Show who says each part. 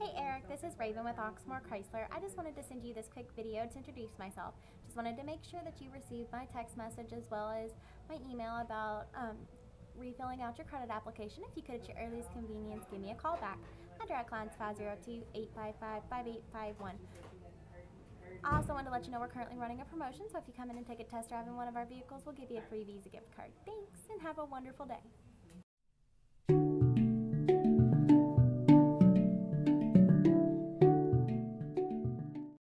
Speaker 1: Hey Eric, this is Raven with Oxmoor Chrysler. I just wanted to send you this quick video to introduce myself. Just wanted to make sure that you received my text message as well as my email about um, refilling out your credit application. If you could at your earliest convenience, give me a call back. My direct line is 502-855-5851. I also wanted to let you know we're currently running a promotion, so if you come in and take a test drive in one of our vehicles, we'll give you a free Visa gift card. Thanks, and have a wonderful day.